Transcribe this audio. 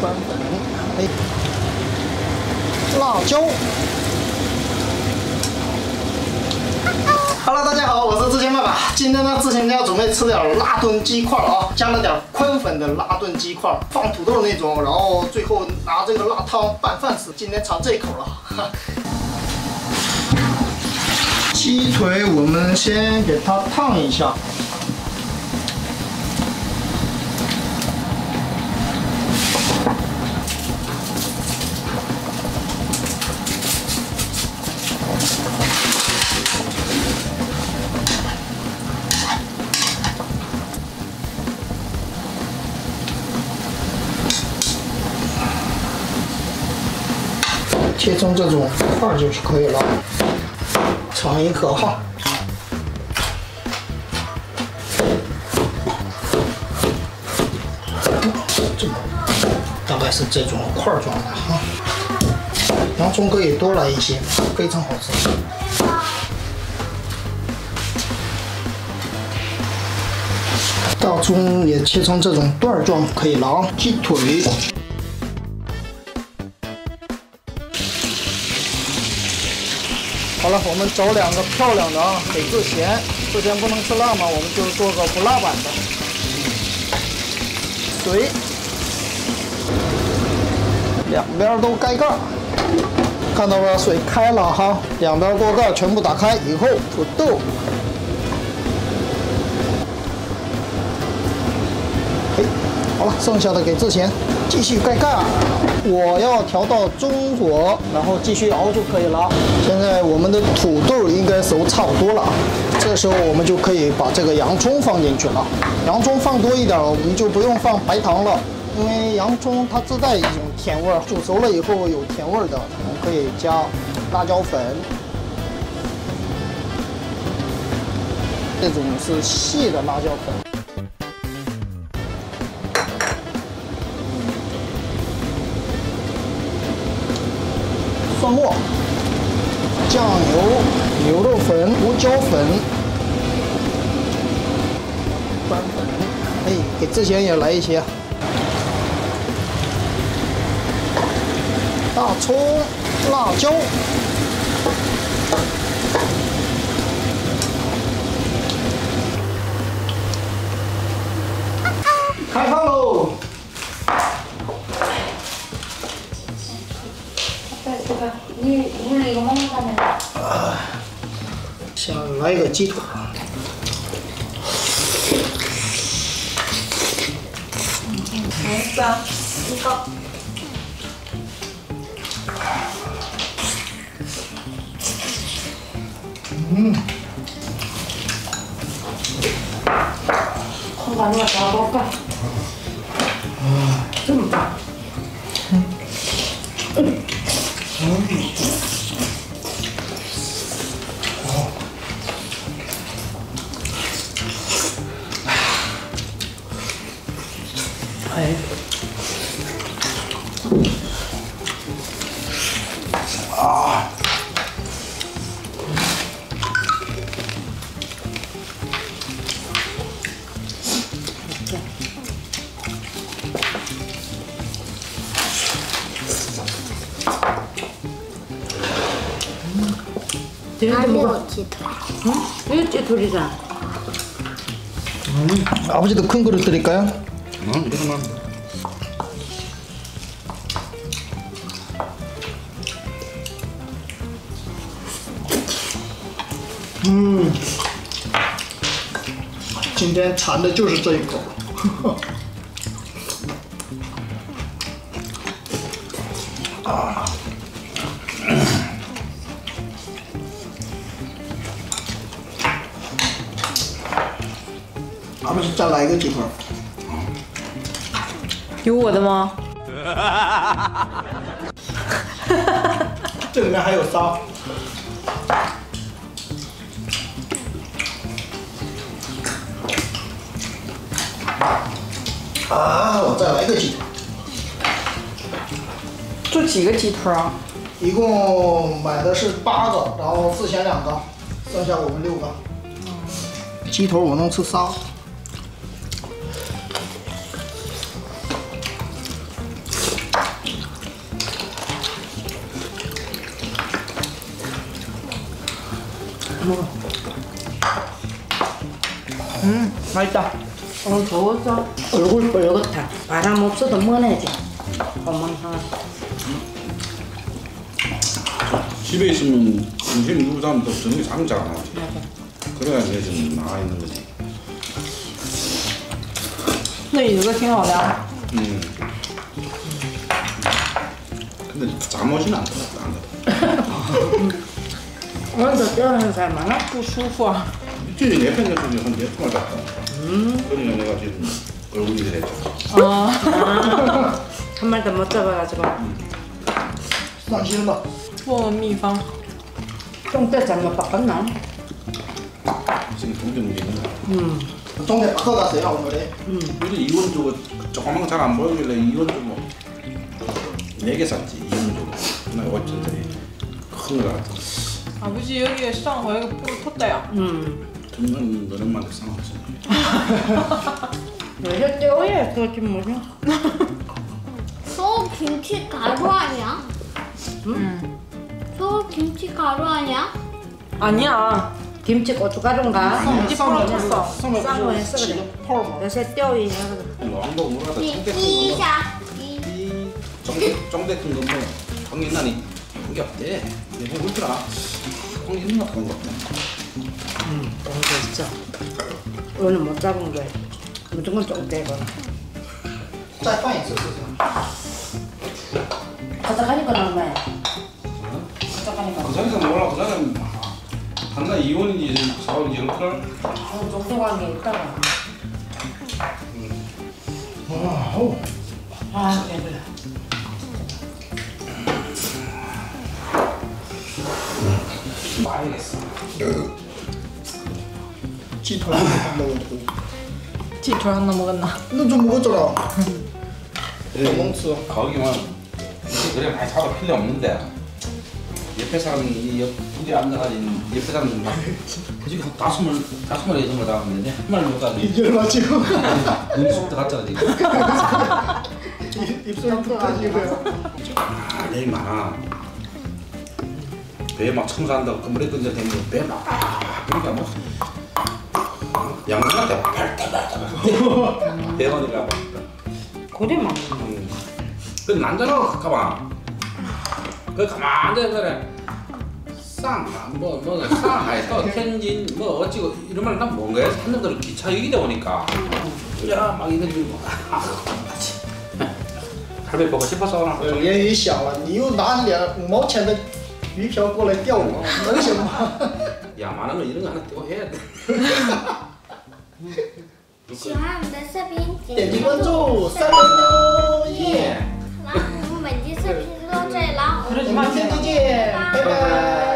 关粉，哎，辣椒。Hello，大家好，我是志谦爸爸。今天呢，志谦要准备吃点辣炖鸡块啊，加了点宽粉的辣炖鸡块，放土豆那种，然后最后拿这个辣汤拌饭吃。今天尝这一口了。鸡腿我们先给它烫一下。切成这种块就是可以了，尝一口哈。这个大概是这种块状的哈。洋葱可以多来一些，非常好吃。大葱也切成这种段状可以了啊。鸡腿。好了，我们找两个漂亮的啊，给志贤。志贤不能吃辣嘛，我们就做个不辣版的。水，两边都盖盖。看到了，水开了哈，两边锅盖全部打开以后，土豆。好了，剩下的给志贤，继续盖盖。我要调到中火，然后继续熬就可以了。现在我们的土豆应该熟差不多了啊，这时候我们就可以把这个洋葱放进去了。洋葱放多一点，我们就不用放白糖了，因为洋葱它自带一种甜味儿，煮熟了以后有甜味儿的，我们可以加辣椒粉。这种是细的辣椒粉。末、酱油、牛肉粉、胡椒粉、干粉，哎，给这些也来一些。大葱、辣椒，先来一个鸡腿。来吧，一个。嗯。空把那个打包干。啊，这么大。 네. 아. 아니요, 지돌. 응? 돌이자. 음, 아버지도 큰 그릇 드릴까요? 嗯了，这看吗？嗯，今天馋的就是这一口，啊，咱们再来一个鸡块。有我的吗？这里面还有仨。啊，我再来一个鸡腿。做几个鸡腿啊？一共买的是八个，然后四选两个，剩下我们六个。鸡腿我能吃仨。 먹어. 음, 맛있다. 어, 오늘 더워서 얼굴 뻘겋다. 바람 없어도 뭐내지. 어머나. 집에 있으면 점심 누구 사면 또 저녁에 잠잘 안 하지. 그래야 이제 좀 나가 있는 거지. 근데 이거 생각하다. 음. 근데 잠옷이는 안 들었다. 안 들었다. 오늘도 뛰어나는 사람 많아? 不舒服啊。 일주일에 네 편, 정도 한네 편을 갔다. 그러니까 내가 지금 얼굴이 그랬죠. 啊， 한 마리도 못 잡아가지고 放心吧，问问秘方。 똥때 잘못 바꿨나? 지금 동전 있는 거야. 음, 동네 바꿔 갔어요 오늘에. 근데 이건 저거 조그만 거 잘 안 보이길래 이건 저거 네개 샀지. 이건 저거. 나 5천짜리 큰거 같아. 아버지 여기에 쌍 여기 뿌 텄다야. 음. 점점 너랑만도 상관없어. 현대 오해 그렇지 뭐냐? 소 김치 가루 아니야? 응? 소 김치 가루 아니야? 아니야. 김치 고춧가루인가? 김치 뿌러 쳤어. 쌍으로 했어 그래. 요새 떼오이 왕복 물어다 이자. 이- 청대 큰 건데 당연하니 그게 없대. 내가 울더라. 거기 힘나 그런 거 없다. 음, 너무 맛있어. 오늘 못 잡은 거야. 무조건 조금 떼고. 짤빵이 있었어. 가져가니까 나오네. 가져가니까. 그 자리에서 먹으라 그 자리는 한나 이혼인지 자원이 연클. 어, 정도광이 있다가. 아, 오. 아, 배불러. 말겠어. 치토 한 먹었고. 치토 하나 먹었나? 너 좀 먹었잖아. 먹었어. 거기만 그래 많이 사도 필요 없는데. 옆에 사람이 옆에 앉아가지고 옆에 사람 그지 다섯 말 다섯 말 여섯 말 나왔는데 한말못 가지 이걸 맞히고 눈썹도 갔잖아 지금 입술도 터지고요 내일 많아. 배 막 청소한다고 그물에 던져 대면 배막 그러니까 뭐 양반한테 발달발달 배원이가 막. 그래 막. 음. 그 남자는 가만. 그 가만 앉아 그래. 쌍뭐뭐 상하이서天津뭐 어찌고 이런 말은 난 뭔가 해서 한놈들은 기차 얘기다 보니까 야막 이런 거 할배 보고 싶어서 呃，言语小了，你又拿两五毛钱的 鱼漂过来钓我，能行吗？呀妈，那鱼竿那钓黑的。喜欢我们的视频，点击关注，三连哦，耶！来，我们本期视频就到这了，我们明天再见，拜拜。